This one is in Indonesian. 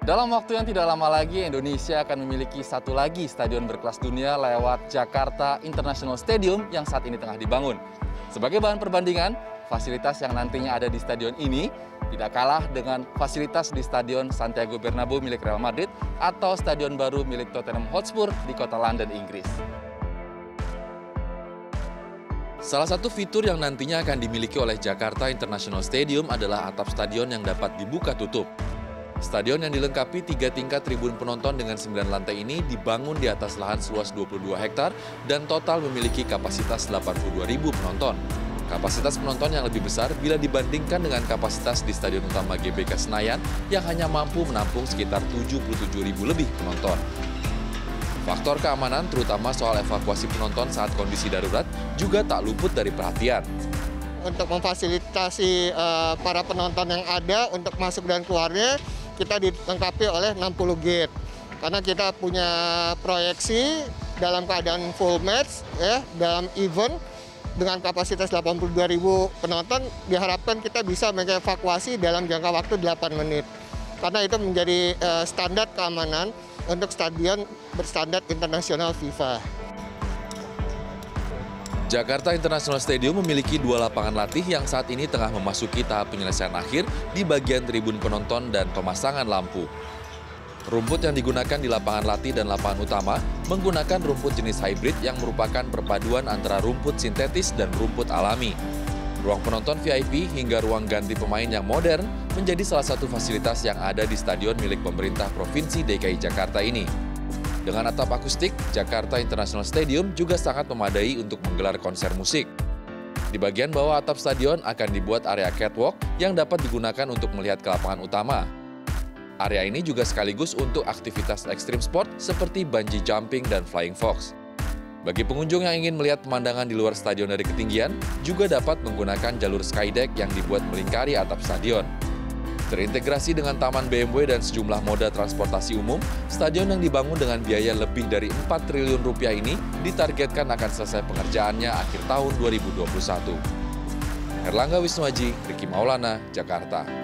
Dalam waktu yang tidak lama lagi, Indonesia akan memiliki satu lagi stadion berkelas dunia lewat Jakarta International Stadium yang saat ini tengah dibangun. Sebagai bahan perbandingan, fasilitas yang nantinya ada di stadion ini tidak kalah dengan fasilitas di Stadion Santiago Bernabeu milik Real Madrid atau stadion baru milik Tottenham Hotspur di kota London, Inggris. Salah satu fitur yang nantinya akan dimiliki oleh Jakarta International Stadium adalah atap stadion yang dapat dibuka tutup. Stadion yang dilengkapi tiga tingkat tribun penonton dengan 9 lantai ini dibangun di atas lahan seluas 22 hektar dan total memiliki kapasitas 82 ribu penonton. Kapasitas penonton yang lebih besar bila dibandingkan dengan kapasitas di Stadion Utama GBK Senayan yang hanya mampu menampung sekitar 77 ribu lebih penonton. Faktor keamanan, terutama soal evakuasi penonton saat kondisi darurat, juga tak luput dari perhatian untuk memfasilitasi uh, para penonton yang ada untuk masuk dan keluarnya kita dilengkapi oleh 60 gate. Karena kita punya proyeksi dalam keadaan full match ya dalam event dengan kapasitas 82.000 penonton diharapkan kita bisa mengevakuasi dalam jangka waktu 8 menit. Karena itu menjadi uh, standar keamanan untuk stadion berstandar internasional FIFA. Jakarta International Stadium memiliki dua lapangan latih yang saat ini tengah memasuki tahap penyelesaian akhir di bagian tribun penonton dan pemasangan lampu. Rumput yang digunakan di lapangan latih dan lapangan utama menggunakan rumput jenis hybrid yang merupakan perpaduan antara rumput sintetis dan rumput alami. Ruang penonton VIP hingga ruang ganti pemain yang modern menjadi salah satu fasilitas yang ada di stadion milik pemerintah Provinsi DKI Jakarta ini. Dengan atap akustik, Jakarta International Stadium juga sangat memadai untuk menggelar konser musik. Di bagian bawah atap stadion akan dibuat area catwalk yang dapat digunakan untuk melihat ke lapangan utama. Area ini juga sekaligus untuk aktivitas ekstrim sport seperti bungee jumping dan flying fox. Bagi pengunjung yang ingin melihat pemandangan di luar stadion dari ketinggian, juga dapat menggunakan jalur skydeck yang dibuat melingkari atap stadion. Terintegrasi dengan taman BMW dan sejumlah moda transportasi umum, stadion yang dibangun dengan biaya lebih dari 4 triliun rupiah ini ditargetkan akan selesai pengerjaannya akhir tahun 2021. Erlangga Wisnuaji, Riki Maulana, Jakarta.